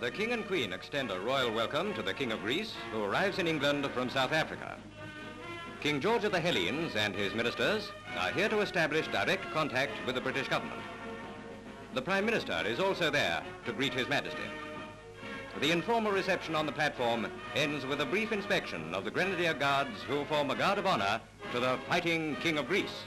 The King and Queen extend a royal welcome to the King of Greece, who arrives in England from South Africa. King George of the Hellenes and his ministers are here to establish direct contact with the British government. The Prime Minister is also there to greet His Majesty. The informal reception on the platform ends with a brief inspection of the Grenadier Guards who form a guard of honor to the fighting King of Greece.